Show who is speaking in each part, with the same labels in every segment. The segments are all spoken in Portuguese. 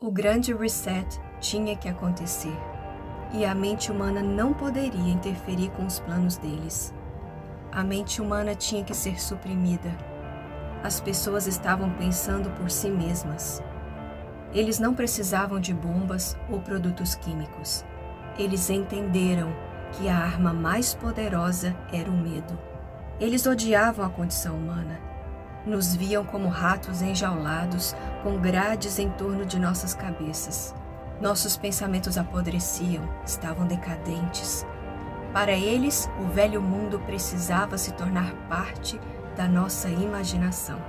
Speaker 1: O grande reset tinha que acontecer e a mente humana não poderia interferir com os planos deles. A mente humana tinha que ser suprimida. As pessoas estavam pensando por si mesmas. Eles não precisavam de bombas ou produtos químicos. Eles entenderam que a arma mais poderosa era o medo. Eles odiavam a condição humana nos viam como ratos enjaulados, com grades em torno de nossas cabeças. Nossos pensamentos apodreciam, estavam decadentes. Para eles, o velho mundo precisava se tornar parte da nossa imaginação.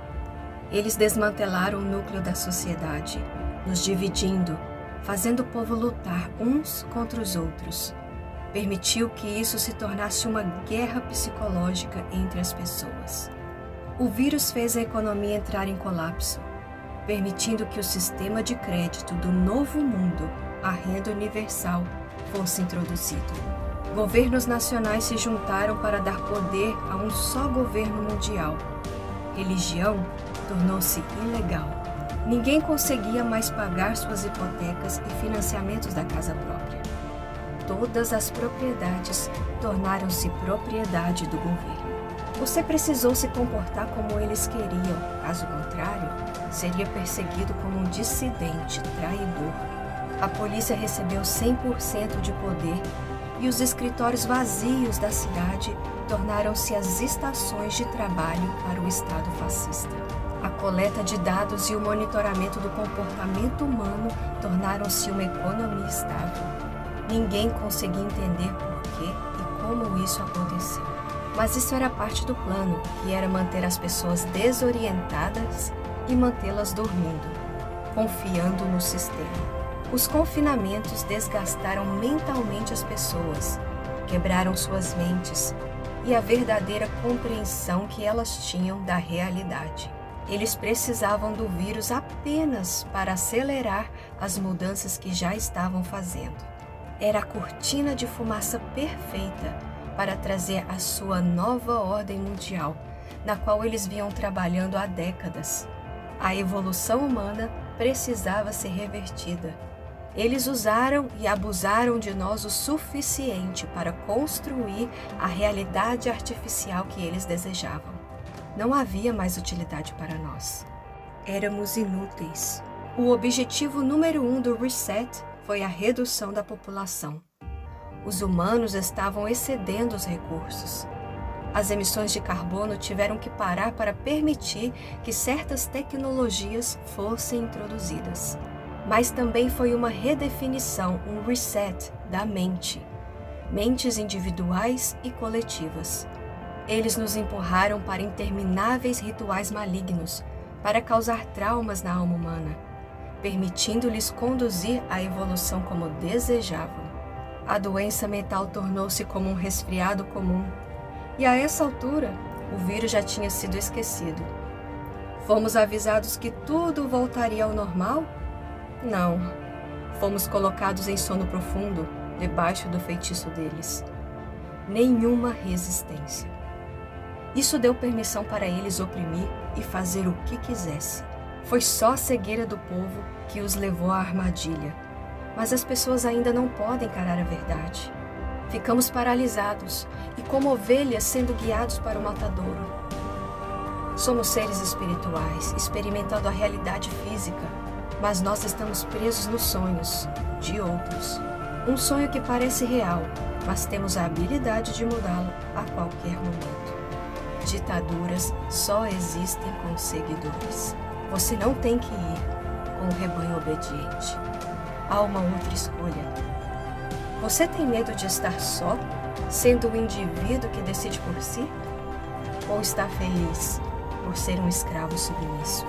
Speaker 1: Eles desmantelaram o núcleo da sociedade, nos dividindo, fazendo o povo lutar uns contra os outros. Permitiu que isso se tornasse uma guerra psicológica entre as pessoas. O vírus fez a economia entrar em colapso, permitindo que o sistema de crédito do novo mundo, a renda universal, fosse introduzido. Governos nacionais se juntaram para dar poder a um só governo mundial. Religião tornou-se ilegal. Ninguém conseguia mais pagar suas hipotecas e financiamentos da casa própria. Todas as propriedades tornaram-se propriedade do governo. Você precisou se comportar como eles queriam, caso contrário, seria perseguido como um dissidente, traidor. A polícia recebeu 100% de poder e os escritórios vazios da cidade tornaram-se as estações de trabalho para o Estado fascista. A coleta de dados e o monitoramento do comportamento humano tornaram-se uma economia estável. Ninguém conseguia entender por que e como isso aconteceu. Mas isso era parte do plano, que era manter as pessoas desorientadas e mantê-las dormindo, confiando no sistema. Os confinamentos desgastaram mentalmente as pessoas, quebraram suas mentes e a verdadeira compreensão que elas tinham da realidade. Eles precisavam do vírus apenas para acelerar as mudanças que já estavam fazendo. Era a cortina de fumaça perfeita para trazer a sua nova ordem mundial, na qual eles vinham trabalhando há décadas. A evolução humana precisava ser revertida. Eles usaram e abusaram de nós o suficiente para construir a realidade artificial que eles desejavam. Não havia mais utilidade para nós. Éramos inúteis. O objetivo número um do reset foi a redução da população. Os humanos estavam excedendo os recursos. As emissões de carbono tiveram que parar para permitir que certas tecnologias fossem introduzidas. Mas também foi uma redefinição, um reset da mente. Mentes individuais e coletivas. Eles nos empurraram para intermináveis rituais malignos, para causar traumas na alma humana, permitindo-lhes conduzir a evolução como desejavam a doença mental tornou-se como um resfriado comum. E a essa altura, o vírus já tinha sido esquecido. Fomos avisados que tudo voltaria ao normal? Não. Fomos colocados em sono profundo, debaixo do feitiço deles. Nenhuma resistência. Isso deu permissão para eles oprimir e fazer o que quisesse. Foi só a cegueira do povo que os levou à armadilha mas as pessoas ainda não podem encarar a verdade. Ficamos paralisados e como ovelhas sendo guiados para o matadouro. Somos seres espirituais, experimentando a realidade física, mas nós estamos presos nos sonhos de outros. Um sonho que parece real, mas temos a habilidade de mudá-lo a qualquer momento. Ditaduras só existem com seguidores. Você não tem que ir com o rebanho obediente há uma outra escolha. Você tem medo de estar só, sendo o indivíduo que decide por si? Ou está feliz por ser um escravo submisso?